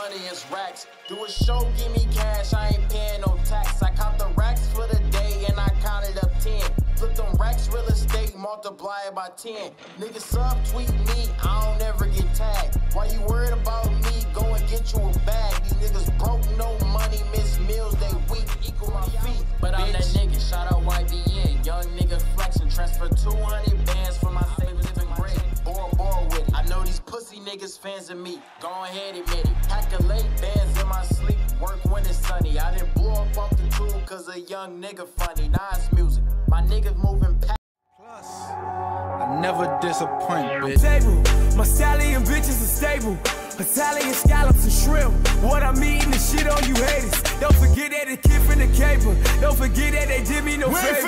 money is racks. Do a show, give me cash, I ain't paying no tax. I count the racks for the day and I counted up 10. Flip them racks, real estate, multiply it by 10. Niggas subtweet me, I don't ever get tagged. Why you worried about me? Go and get you a bag. These niggas broke, no money, miss meals, they weak, equal my feet. But bitch. I'm that nigga, shout out YBN. Young nigga flexing, transfer 200. These pussy niggas fans of me. Go ahead, admit it. Pack a late bands in my sleep, work when it's sunny. I didn't blow up off the tool cause a young nigga funny. Now it's music. My niggas moving past. Plus, I never disappoint, bitch. Table, my stallion bitches are stable. Italian scallops and shrimp. What I'm eating is shit on you haters. Don't forget that it kid from the cable. Don't forget that they did me no favor.